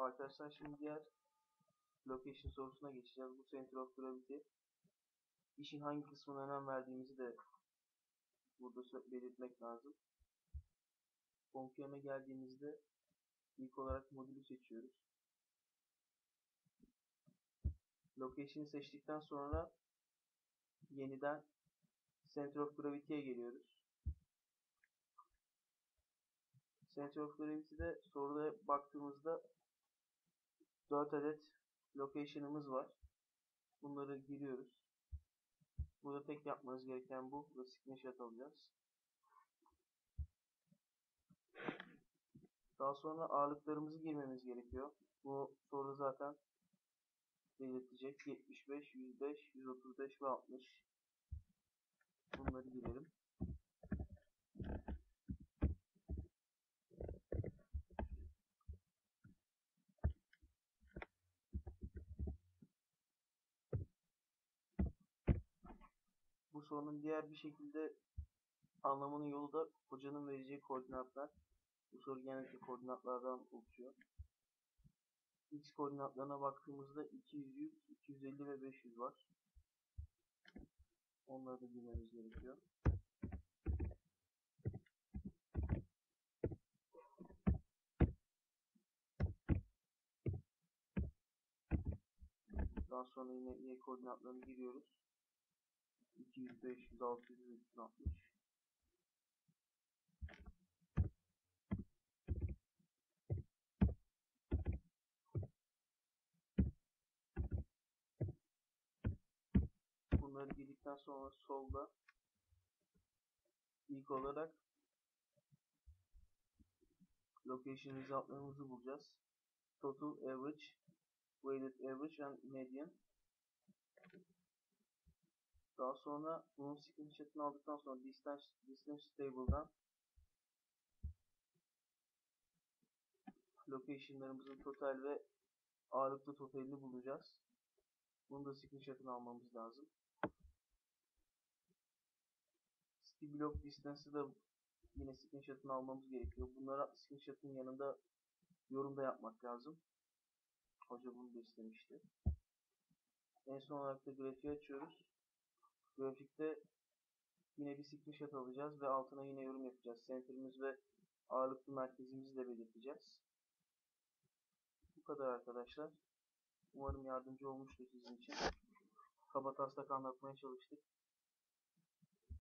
Arkadaşlar şimdi diğer location sorusuna geçeceğiz. Bu center of gravity. İşin hangi kısmına önem verdiğimizi de burada belirtmek lazım. ConQM'e geldiğimizde ilk olarak modülü seçiyoruz. Location'ı seçtikten sonra yeniden Center of Gravity'ye geliyoruz. Center of Gravity'de soruda 4 adet location'ımız var. Bunları giriyoruz. Burada tek yapmanız gereken bu ve screenshot alacağız. Daha sonra ağırlıklarımızı girmemiz gerekiyor. Bu soruda zaten belirtecek. 75, 105, 135 ve 60. Bunları girelim. Bu sorunun diğer bir şekilde anlamının yolu da hocanın vereceği koordinatlar. Bu soru genellikle koordinatlardan oluşuyor. X koordinatlarına baktığımızda 200, 100, 250 ve 500 var. Onları da girmemiz gerekiyor. Daha sonra yine Y koordinatlarını giriyoruz. 200, 500, 600 ve 360. Bunları girdikten sonra solda ilk olarak location resultlarımızı bulacağız. Total average, weighted average and median. Daha sonra bunun screenshot'ını aldıktan sonra distance, distance table'dan location'larımızın total ve ağırlıklı totalini bulacağız. Bunu da screenshot'ını almamız lazım. City block distance'ı da yine screenshot'ını almamız gerekiyor. Bunlara screenshot'ın yanında yorum da yapmak lazım. Hoca bunu da istemişti. En son olarak da grafiği açıyoruz. Grafikte yine bir screenshot alacağız ve altına yine yorum yapacağız. Center'ımız ve ağırlıklı merkezimizi de belirteceğiz. Bu kadar arkadaşlar. Umarım yardımcı olmuştur sizin için. Kaba taslak anlatmaya çalıştık.